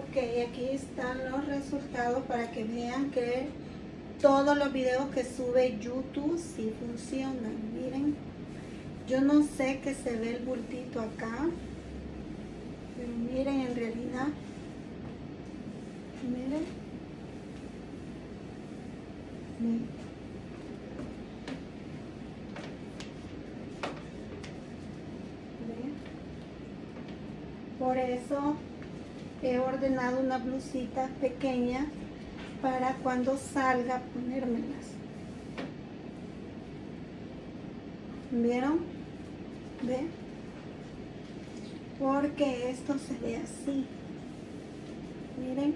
Ok, aquí están los resultados para que vean que todos los videos que sube YouTube sí funcionan. Miren, yo no sé que se ve el bultito acá, pero miren en realidad, miren. miren. Por eso he ordenado una blusita pequeña para cuando salga ponérmelas. ¿Vieron? ¿Ven? Porque esto se ve así. Miren.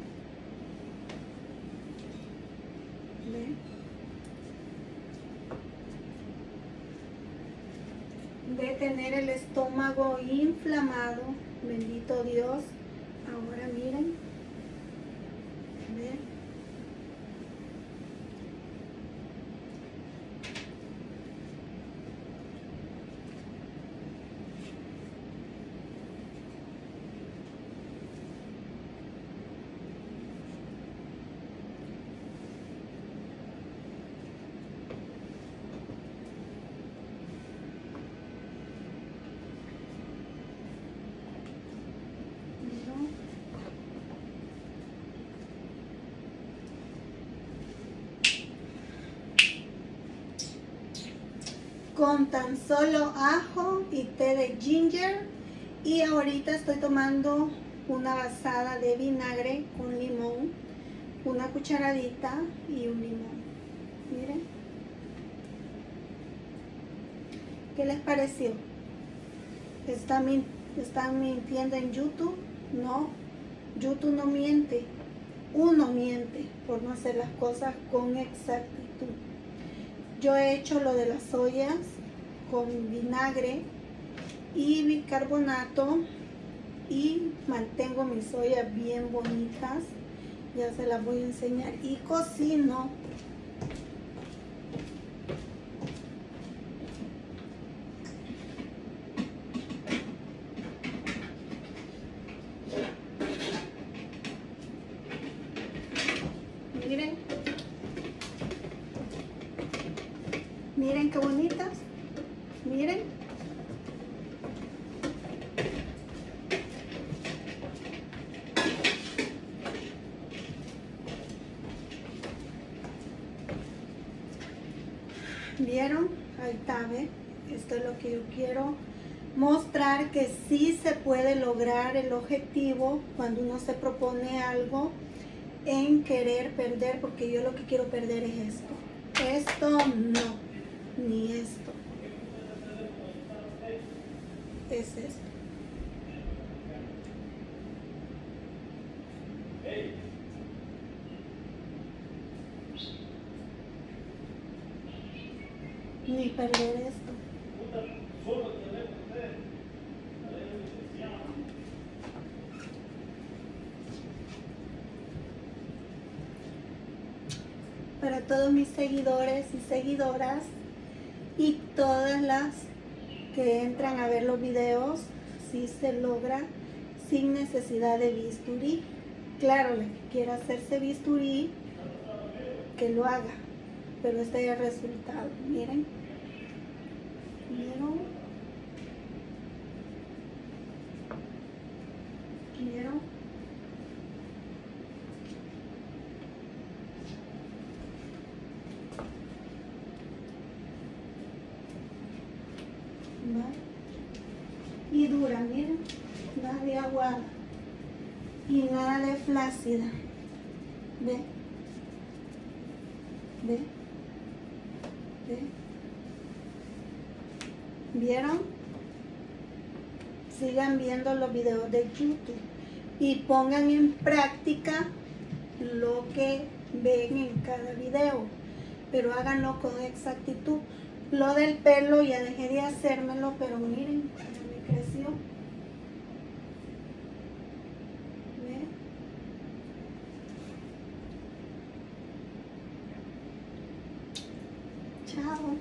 ¿Ven? De tener el estómago inflamado, bendito Dios, ahora miren, ¿ven? Con tan solo ajo y té de ginger. Y ahorita estoy tomando una basada de vinagre con limón una cucharadita y un limón. Miren. ¿qué les pareció? ¿Están, ¿Están mintiendo en YouTube? no YouTube no miente. Uno miente por no hacer las cosas con exactitud yo he hecho lo de las ollas con vinagre y bicarbonato y mantengo mis ollas bien bonitas. Ya se las voy a enseñar. Y cocino Miren qué bonitas. Miren. ¿Vieron? Ahí está. Esto es lo que yo quiero mostrar que sí se puede lograr el objetivo cuando uno se propone algo en querer perder, porque yo lo que quiero perder es esto. Esto no ni esto. Es esto. Ni perder esto. Para todos mis seguidores y seguidoras, y todas las que entran a ver los videos si se logra sin necesidad de bisturí. Claro, la que quiera hacerse bisturí, que lo haga, pero este es el resultado. Miren, ¿vieron? Y dura, miren, nada de aguada y nada de flácida. ¿Ve? ¿Ve? ¿Ve? ¿Vieron? Sigan viendo los videos de YouTube y pongan en práctica lo que ven en cada video, pero háganlo con exactitud. Lo del pelo ya dejé de hacérmelo, pero miren, me creció. Chao.